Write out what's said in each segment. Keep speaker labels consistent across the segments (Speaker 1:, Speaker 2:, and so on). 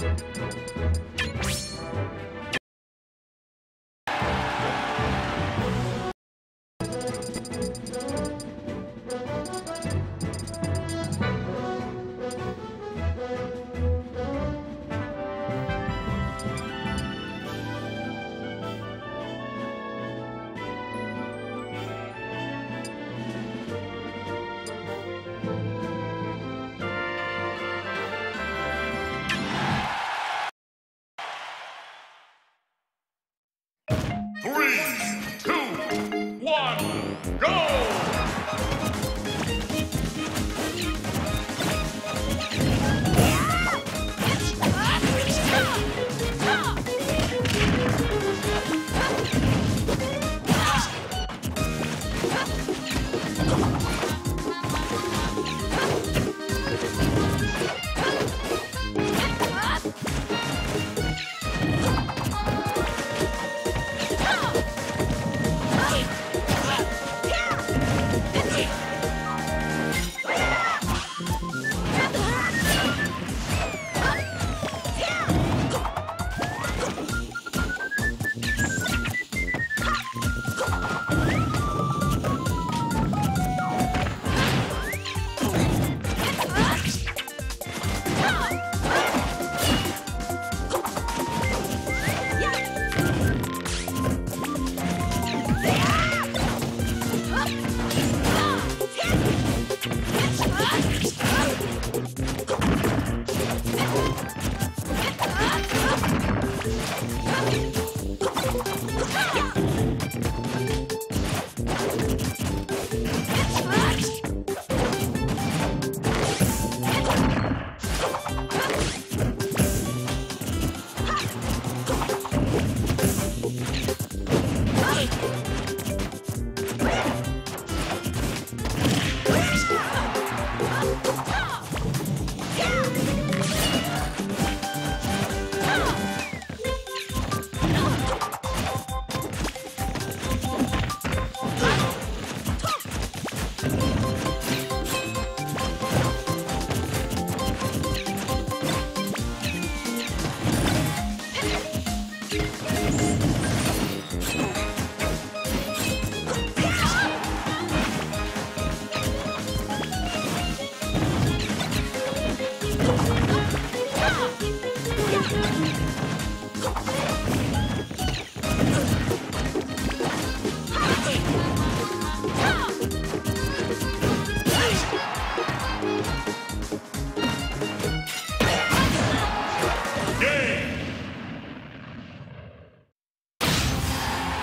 Speaker 1: Thank you.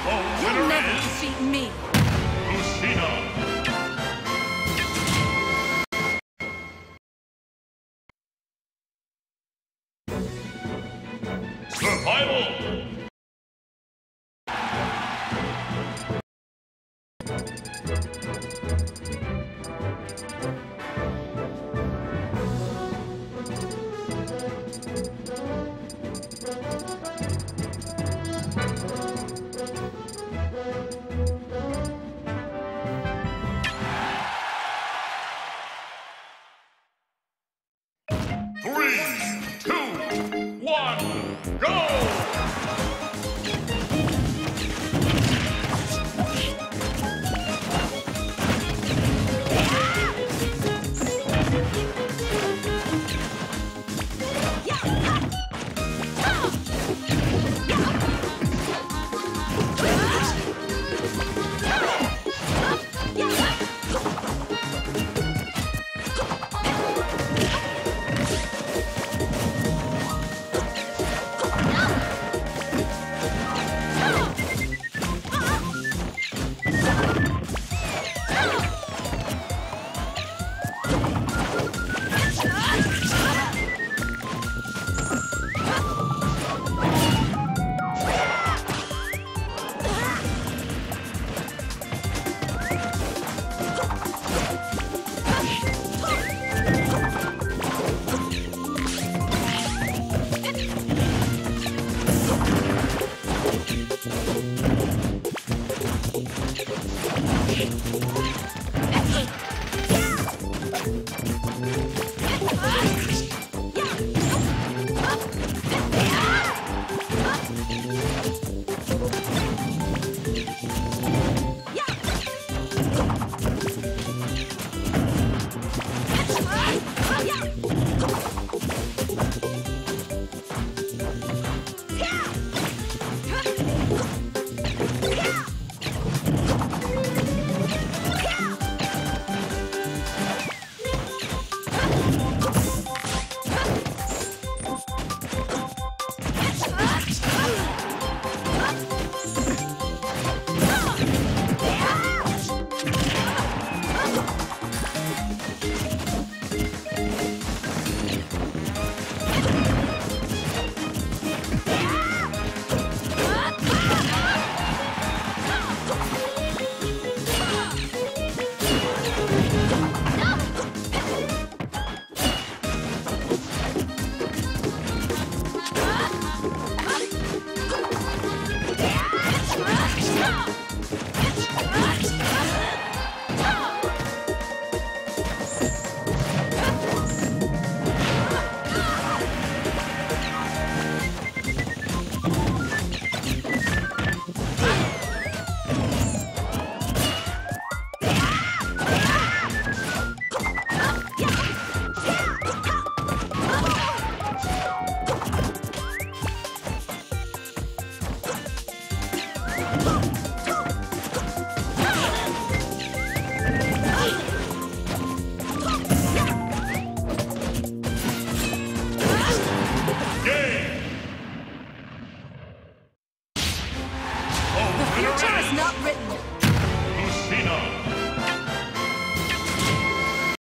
Speaker 1: The winner You'll never defeat me. Lucina.
Speaker 2: Survival!